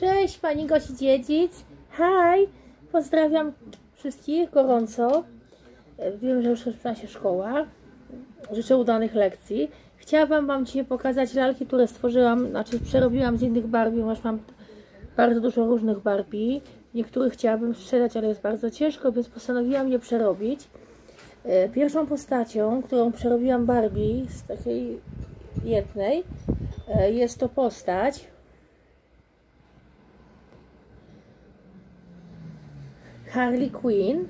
Cześć, pani Gosi Dziedzic. Hi, pozdrawiam wszystkich gorąco. Wiem, że już rozpoczyna się szkoła. Życzę udanych lekcji. Chciałabym Wam dzisiaj pokazać lalki, które stworzyłam, znaczy przerobiłam z innych Barbie, ponieważ mam bardzo dużo różnych Barbie. Niektórych chciałabym sprzedać, ale jest bardzo ciężko, więc postanowiłam je przerobić. E, Pierwszą postacią, którą przerobiłam Barbie z takiej jednej, e, jest to postać Harley Quinn.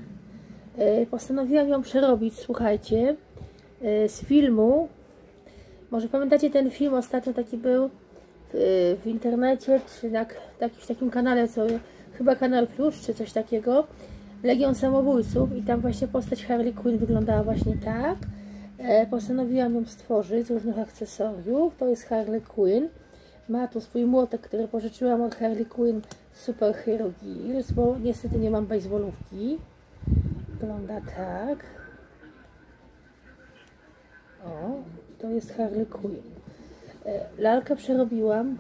E, Postanowiłam ją przerobić, słuchajcie, e, z filmu. Może pamiętacie ten film, ostatnio taki był w, w internecie, czy na, jakimś takim kanale, co chyba Kanal Plus, czy coś takiego. Legion Samobójców i tam właśnie postać Harley Quinn wyglądała właśnie tak. E, postanowiłam ją stworzyć z różnych akcesoriów. To jest Harley Quinn. Ma tu swój młotek, który pożyczyłam od Harley Quinn Super Hero Gears, bo niestety nie mam baseballówki. Wygląda tak. O, to jest Harley Quinn. E, lalkę przerobiłam,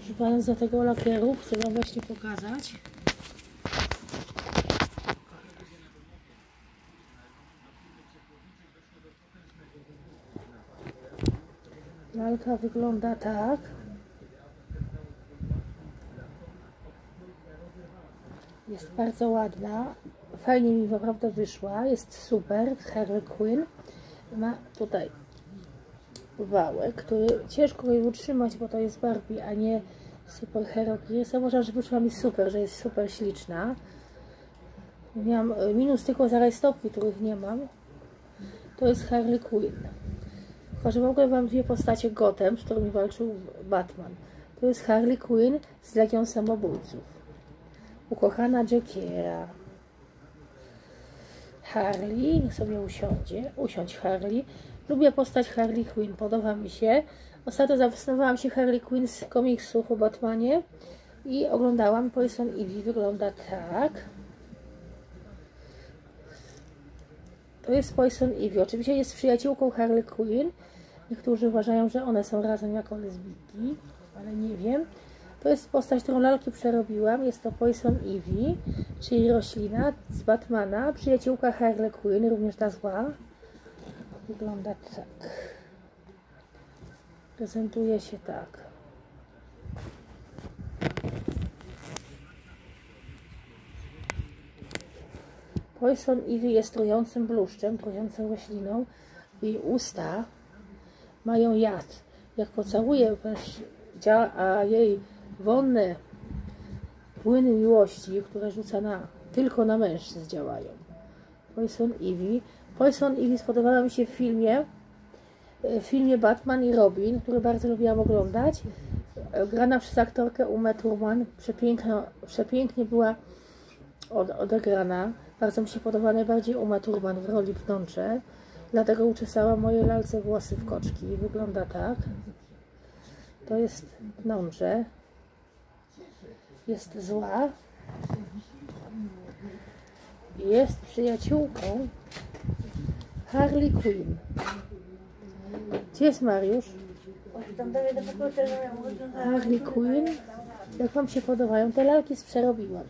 używając do tego lakieru. Chcę Wam właśnie pokazać. Lalka wygląda tak. Jest bardzo ładna. Fajnie mi naprawdę wyszła. Jest super. Harley Quinn. Ma tutaj wałek, który ciężko jej utrzymać, bo to jest Barbie, a nie Super Hero Gears. Uważam, że wyszła mi super, że jest super śliczna. Miałam minus tylko za rajstopki, których nie mam. To jest Harley Quinn. Chyba, że mogę Wam dwie postacie Gotham, z którymi walczył Batman. To jest Harley Quinn z Legion Samobójców. Ukochana Jackiera. Harley, sobie usiądzie. Usiądź Harley. Lubię postać Harley Quinn, podoba mi się. Ostatnio zafascynowałam się Harley Quinn z komiksów o Batmanie i oglądałam. Poison Ivy wygląda tak. To jest Poison Ivy. Oczywiście jest przyjaciółką Harley Quinn. Niektórzy uważają, że one są razem jako lesbijki, ale nie wiem. To jest postać, którą lalki przerobiłam. Jest to Poison Ivy, czyli roślina z Batmana. Przyjaciółka Harley Quinn, również ta zła. Wygląda tak. Prezentuje się tak. Poison Ivy jest trującym bluszczem, trującą rośliną. Jej usta mają jad. Jak pocałuje a jej wonne płyny miłości, które rzuca na, tylko na mężczyzn działają. Poison Ivy. Poison Ivy spodobała mi się w filmie, w filmie Batman i Robin, który bardzo lubiłam oglądać. Grana przez aktorkę Uma Thurman. Przepiękna, przepięknie była odegrana. Bardzo mi się podoba najbardziej Uma Thurman w roli pnącze. Dlatego uczesała moje lalce włosy w koczki. Wygląda tak. To jest pnącze. Jest zła. Jest przyjaciółką Harley Quinn. Gdzie jest Mariusz? Harley Quinn. Jak Wam się podobają? Te lalki przerobiłam.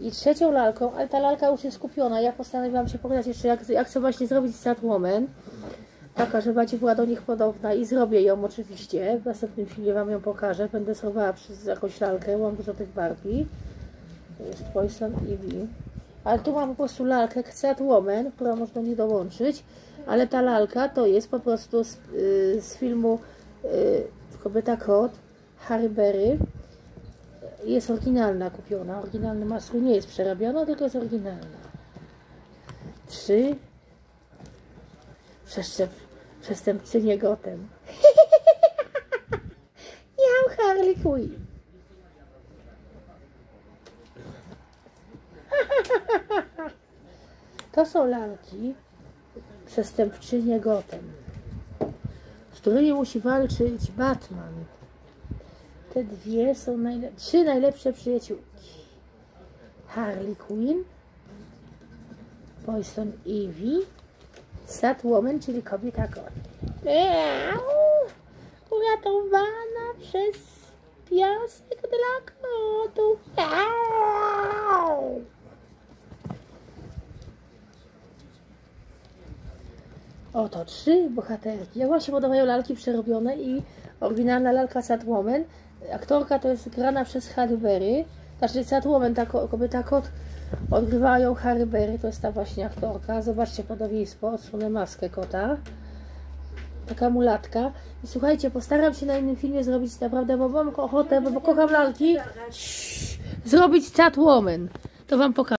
I trzecią lalką, ale ta lalka już jest kupiona. Ja postanowiłam się pokazać jeszcze, jak, jak chcę właśnie zrobić z Catwoman. Taka, że będzie była do nich podobna i zrobię ją oczywiście. W następnym filmie Wam ją pokażę. Będę schowała przez jakąś lalkę. Mam dużo tych Barbie. To jest Poison Ivy. Ale tu mam po prostu lalkę Catwoman, która można nie dołączyć. Ale ta lalka to jest po prostu z, yy, z filmu yy, Kobieta Kot, Harry Berry. Jest oryginalna kupiona. Oryginalny masło nie jest przerabiona, tylko jest oryginalna. Trzy. Przeszczep, przestępczynie gotem. ja Harley Quinn. To są lalki przestępczynie gotem, z którymi musi walczyć Batman. Te dwie są najle trzy najlepsze przyjaciółki. Harley Quinn, Poison Ivy, Sad woman, czyli kobieta koń. Uratowana przez piasek dla kotów. Oto trzy bohaterki. Ja właśnie się podobają lalki przerobione i oryginalna lalka Sad Woman. Aktorka to jest grana przez Halle Znaczy Sad Woman, ta kobieta kot odgrywa ją Halle Berry, to jest ta właśnie aktorka. Zobaczcie podobieństwo, odsunę maskę kota. Taka mulatka. I słuchajcie, postaram się na innym filmie zrobić naprawdę, bo mam ochotę, bo kocham lalki, zrobić Catwoman. To Wam pokażę.